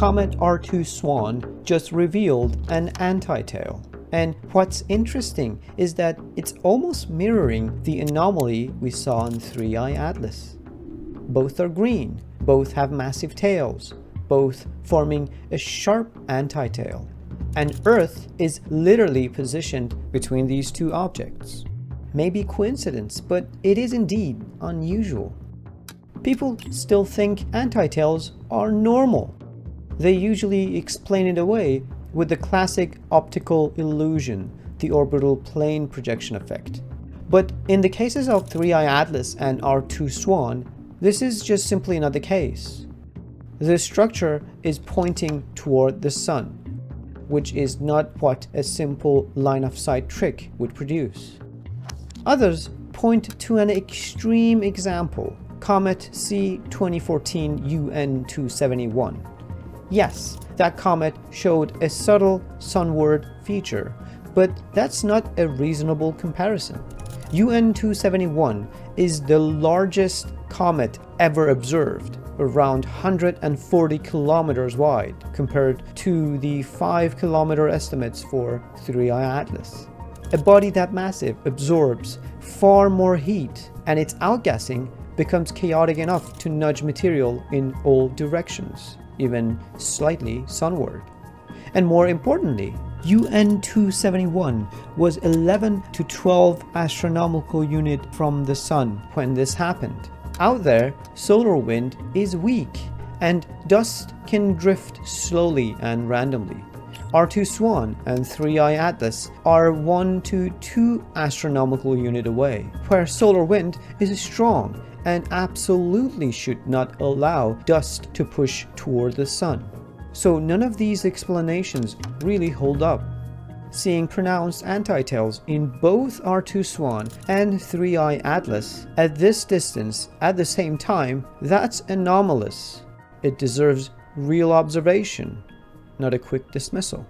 Comet R2 Swan just revealed an anti-tail. And what's interesting is that it's almost mirroring the anomaly we saw in 3i Atlas. Both are green, both have massive tails, both forming a sharp anti-tail. And Earth is literally positioned between these two objects. Maybe coincidence, but it is indeed unusual. People still think anti-tails are normal. They usually explain it away with the classic optical illusion, the orbital plane projection effect. But in the cases of 3i Atlas and R2 Swan, this is just simply not the case. The structure is pointing toward the sun, which is not what a simple line of sight trick would produce. Others point to an extreme example, Comet C 2014 UN 271. Yes, that comet showed a subtle sunward feature, but that's not a reasonable comparison. UN 271 is the largest comet ever observed, around 140 kilometers wide, compared to the 5 kilometer estimates for 3i Atlas. A body that massive absorbs far more heat, and its outgassing becomes chaotic enough to nudge material in all directions, even slightly sunward. And more importantly, UN 271 was 11 to 12 astronomical unit from the sun when this happened. Out there, solar wind is weak and dust can drift slowly and randomly. R2 Swan and 3i Atlas are 1 to 2 astronomical unit away, where solar wind is strong and absolutely should not allow dust to push toward the sun. So none of these explanations really hold up. Seeing pronounced anti-tails in both R2 Swan and 3i Atlas at this distance at the same time, that's anomalous. It deserves real observation, not a quick dismissal.